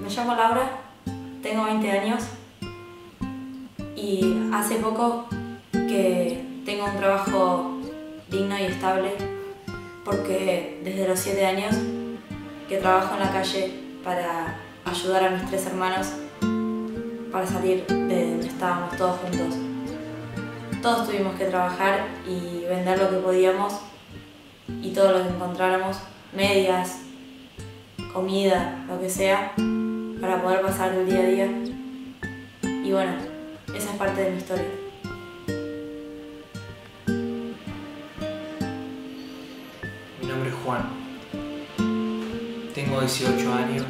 Me llamo Laura, tengo 20 años y hace poco que tengo un trabajo digno y estable porque desde los 7 años que trabajo en la calle para ayudar a mis tres hermanos para salir de donde estábamos todos juntos. Todos tuvimos que trabajar y vender lo que podíamos y todo lo que encontráramos, medias, comida, lo que sea, para poder pasar el día a día. Y bueno, esa es parte de mi historia. Mi nombre es Juan. Tengo 18 años.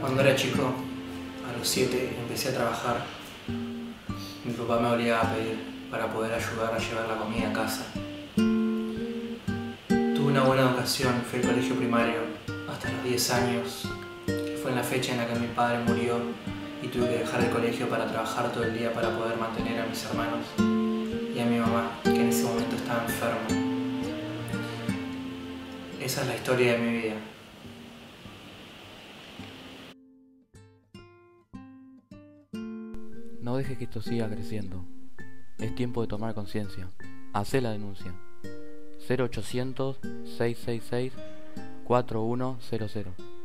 Cuando era chico, a los 7, empecé a trabajar. Mi papá me obligaba a pedir para poder ayudar a llevar la comida a casa. Tuve una buena educación, fui al colegio primario hasta los 10 años, fue en la fecha en la que mi padre murió y tuve que dejar el colegio para trabajar todo el día para poder mantener a mis hermanos y a mi mamá, que en ese momento estaba enferma. Esa es la historia de mi vida. No dejes que esto siga creciendo. Es tiempo de tomar conciencia. Hacé la denuncia. 0800 666 4100